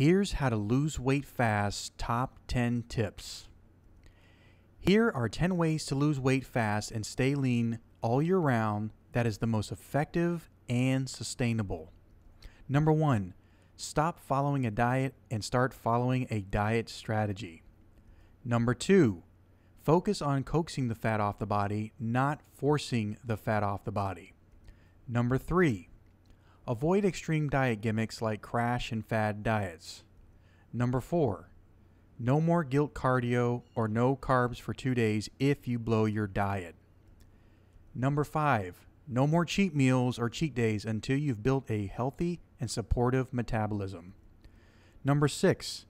Here's how to lose weight fast top 10 tips. Here are 10 ways to lose weight fast and stay lean all year round that is the most effective and sustainable. Number one, stop following a diet and start following a diet strategy. Number two, focus on coaxing the fat off the body, not forcing the fat off the body. Number three, avoid extreme diet gimmicks like crash and fad diets. Number four, no more guilt cardio or no carbs for two days if you blow your diet. Number five, no more cheat meals or cheat days until you've built a healthy and supportive metabolism. Number six,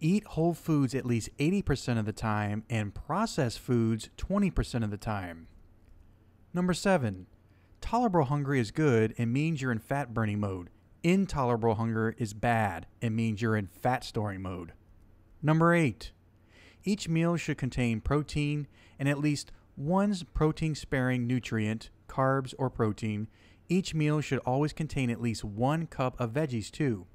eat whole foods at least 80% of the time and processed foods 20% of the time. Number seven, tolerable hunger is good and means you're in fat burning mode. Intolerable hunger is bad and means you're in fat storing mode. Number eight, each meal should contain protein and at least one protein sparing nutrient, carbs, or protein. Each meal should always contain at least one cup of veggies, too.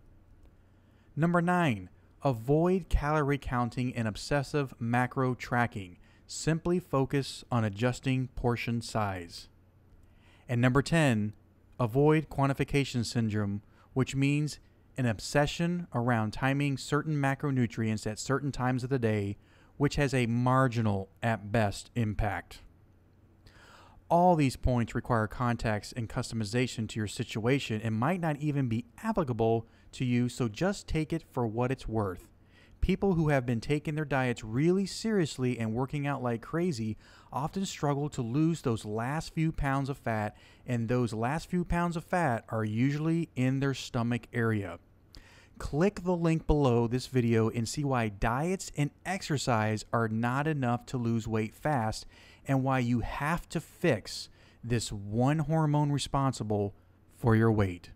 Number nine, avoid calorie counting and obsessive macro tracking. Simply focus on adjusting portion size. And number 10, avoid quantification syndrome, which means an obsession around timing certain macronutrients at certain times of the day which has a marginal, at best, impact. All these points require context and customization to your situation and might not even be applicable to you, so just take it for what it's worth. People who have been taking their diets really seriously and working out like crazy often struggle to lose those last few pounds of fat, and those last few pounds of fat are usually in their stomach area. Click the link below this video and see why diets and exercise are not enough to lose weight fast and why you have to fix this one hormone responsible for your weight.